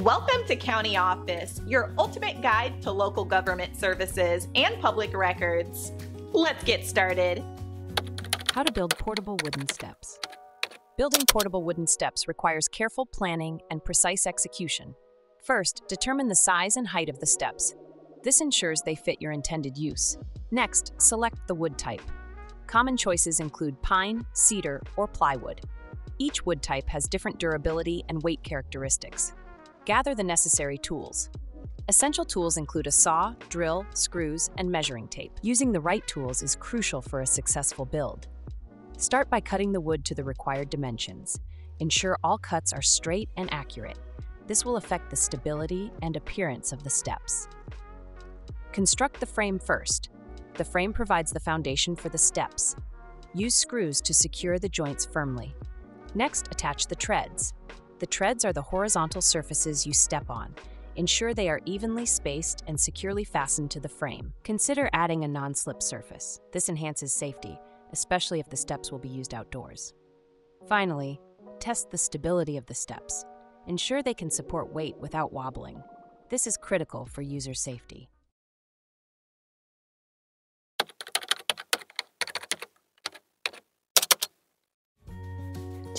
Welcome to County Office, your ultimate guide to local government services and public records. Let's get started. How to build portable wooden steps. Building portable wooden steps requires careful planning and precise execution. First, determine the size and height of the steps. This ensures they fit your intended use. Next, select the wood type. Common choices include pine, cedar, or plywood. Each wood type has different durability and weight characteristics. Gather the necessary tools. Essential tools include a saw, drill, screws, and measuring tape. Using the right tools is crucial for a successful build. Start by cutting the wood to the required dimensions. Ensure all cuts are straight and accurate. This will affect the stability and appearance of the steps. Construct the frame first. The frame provides the foundation for the steps. Use screws to secure the joints firmly. Next, attach the treads. The treads are the horizontal surfaces you step on. Ensure they are evenly spaced and securely fastened to the frame. Consider adding a non-slip surface. This enhances safety, especially if the steps will be used outdoors. Finally, test the stability of the steps. Ensure they can support weight without wobbling. This is critical for user safety.